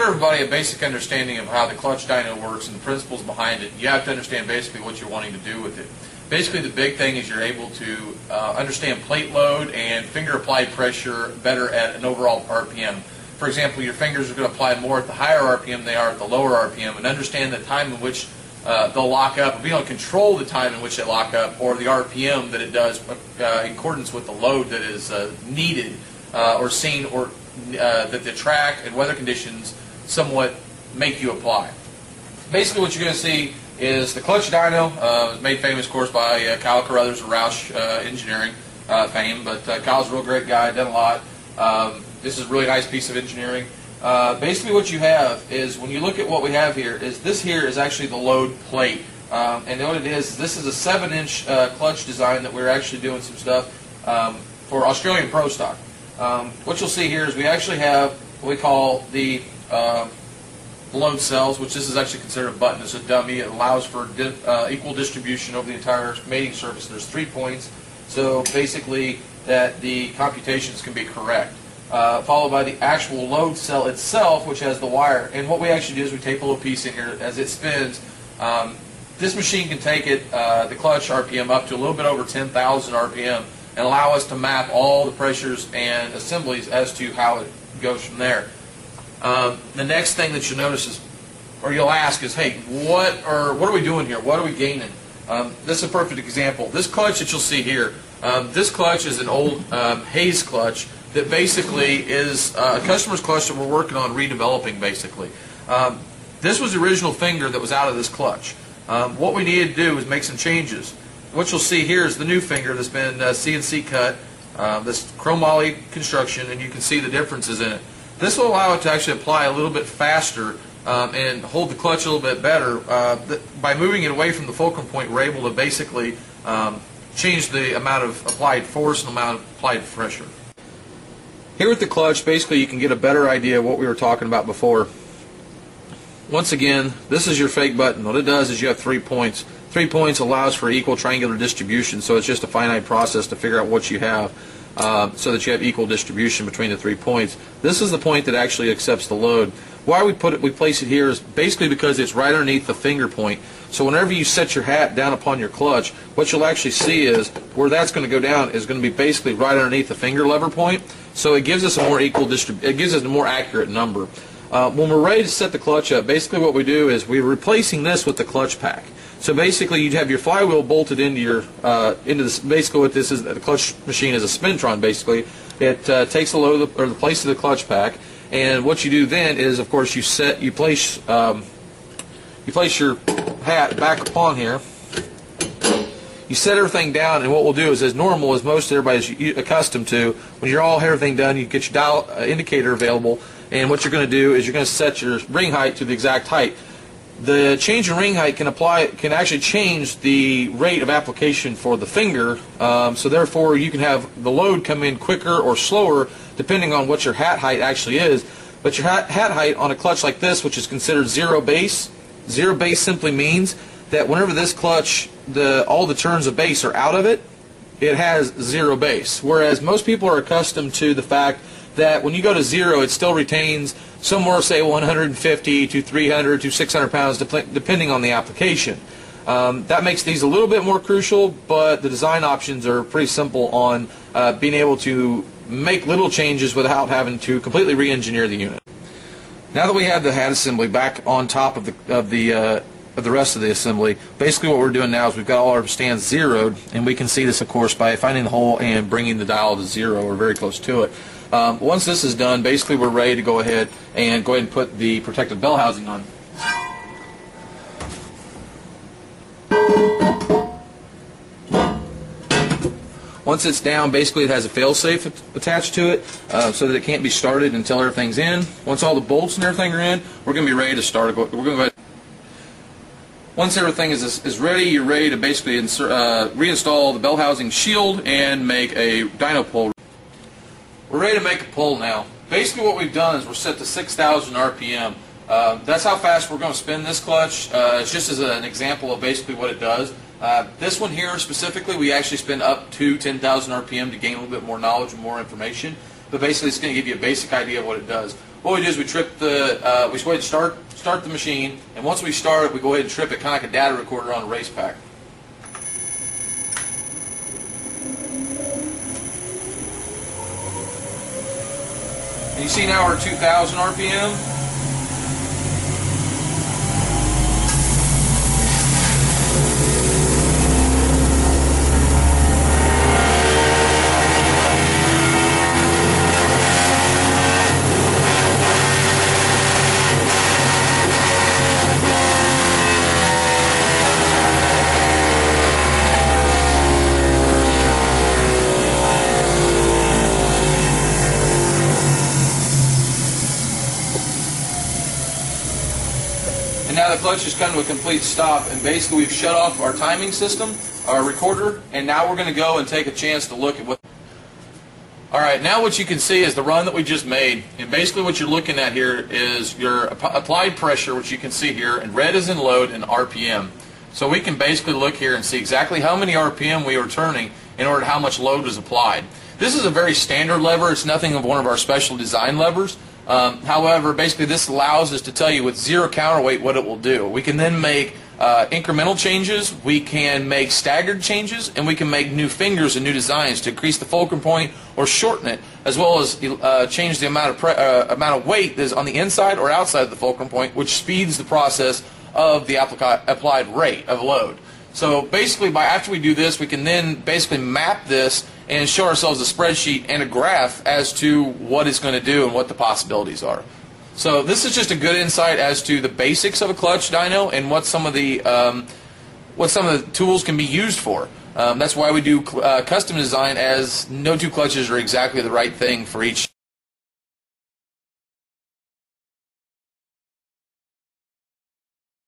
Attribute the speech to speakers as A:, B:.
A: give everybody a basic understanding of how the clutch dyno works and the principles behind it, you have to understand basically what you're wanting to do with it. Basically, the big thing is you're able to uh, understand plate load and finger applied pressure better at an overall RPM. For example, your fingers are going to apply more at the higher RPM than they are at the lower RPM, and understand the time in which uh, they'll lock up, or be able to control the time in which they lock up, or the RPM that it does uh, in accordance with the load that is uh, needed uh, or seen, or uh, that the track and weather conditions somewhat make you apply. Basically, what you're going to see is the clutch dyno, uh, made famous, of course, by uh, Kyle Carruthers of Roush uh, Engineering uh, fame. But uh, Kyle's a real great guy, done a lot. Um, this is a really nice piece of engineering. Uh, basically, what you have is when you look at what we have here, is this here is actually the load plate. Um, and what it is, this is a 7-inch uh, clutch design that we're actually doing some stuff um, for Australian Pro Stock. Um, what you'll see here is we actually have what we call the uh, load cells, which this is actually considered a button. It's a dummy. It allows for di uh, equal distribution over the entire mating surface. There's three points, so basically that the computations can be correct. Uh, followed by the actual load cell itself, which has the wire. And what we actually do is we tape a little piece in here as it spins. Um, this machine can take it, uh, the clutch RPM, up to a little bit over 10,000 RPM and allow us to map all the pressures and assemblies as to how it goes from there. Um, the next thing that you'll notice is, or you'll ask is, hey, what are what are we doing here? What are we gaining? Um, this is a perfect example. This clutch that you'll see here, um, this clutch is an old um, Hays clutch that basically is uh, a customer's clutch that we're working on redeveloping. Basically, um, this was the original finger that was out of this clutch. Um, what we needed to do is make some changes. What you'll see here is the new finger that's been uh, CNC cut, uh, this chromoly construction, and you can see the differences in it. This will allow it to actually apply a little bit faster um, and hold the clutch a little bit better. Uh, by moving it away from the fulcrum point, we're able to basically um, change the amount of applied force and amount of applied pressure. Here with the clutch, basically you can get a better idea of what we were talking about before. Once again, this is your fake button. What it does is you have three points. Three points allows for equal triangular distribution, so it's just a finite process to figure out what you have uh, so that you have equal distribution between the three points. This is the point that actually accepts the load. Why we put it, we place it here is basically because it's right underneath the finger point. So whenever you set your hat down upon your clutch, what you'll actually see is where that's going to go down is going to be basically right underneath the finger lever point. So it gives us a more equal distrib- it gives us a more accurate number. Uh, when we're ready to set the clutch up, basically what we do is we're replacing this with the clutch pack. So basically, you'd have your flywheel bolted into your uh, into this. Basically, what this is, the clutch machine is a spintron. Basically, it uh, takes the load of the, or the place of the clutch pack, and what you do then is, of course, you set you place um, you place your hat back upon here. You set everything down, and what we'll do is, as normal as most everybody's accustomed to, when you're all everything done, you get your dial uh, indicator available, and what you're going to do is you're going to set your ring height to the exact height. The change in ring height can apply can actually change the rate of application for the finger um, so therefore you can have the load come in quicker or slower depending on what your hat height actually is. But your hat, hat height on a clutch like this which is considered zero base zero base simply means that whenever this clutch the all the turns of base are out of it it has zero base whereas most people are accustomed to the fact that when you go to zero it still retains somewhere say 150 to 300 to 600 pounds depending on the application. Um, that makes these a little bit more crucial, but the design options are pretty simple on uh, being able to make little changes without having to completely re-engineer the unit. Now that we have the hat assembly back on top of the of the uh, of the rest of the assembly, basically what we're doing now is we've got all our stands zeroed, and we can see this, of course, by finding the hole and bringing the dial to zero or very close to it. Um, once this is done, basically we're ready to go ahead and go ahead and put the protective bell housing on. Once it's down, basically it has a fail-safe attached to it uh, so that it can't be started until everything's in. Once all the bolts and everything are in, we're going to be ready to start. We're going to go ahead. Once everything is, is ready, you're ready to basically insert, uh, reinstall the bell housing shield and make a dyno pull. We're ready to make a pull now. Basically what we've done is we're set to 6,000 RPM. Uh, that's how fast we're going to spin this clutch. Uh, it's just as an example of basically what it does. Uh, this one here specifically, we actually spin up to 10,000 RPM to gain a little bit more knowledge and more information. But basically it's going to give you a basic idea of what it does. What we do is we trip the, uh, we go ahead and start, start the machine, and once we start it, we go ahead and trip it kind of like a data recorder on a RacePak. And you see now we're 2,000 RPM. The clutch has come to a complete stop, and basically we've shut off our timing system, our recorder, and now we're going to go and take a chance to look at what. All right, now what you can see is the run that we just made, and basically what you're looking at here is your app- applied pressure, which you can see here, and red is in load and RPM. So we can basically look here and see exactly how many RPM we were turning in order to how much load was applied. This is a very standard lever. It's nothing of one of our special design levers. Um, however, basically this allows us to tell you with zero counterweight what it will do. We can then make uh, incremental changes, we can make staggered changes, and we can make new fingers and new designs to increase the fulcrum point or shorten it, as well as uh, change the amount of uh, amount of weight that is on the inside or outside of the fulcrum point, which speeds the process of the applied rate of load. So basically, by after we do this, we can then basically map this and show ourselves a spreadsheet and a graph as to what it's going to do and what the possibilities are. So this is just a good insight as to the basics of a clutch dyno and what some of the um, what some of the tools can be used for. Um, that's why we do uh, custom design, as no two clutches are exactly the right thing for each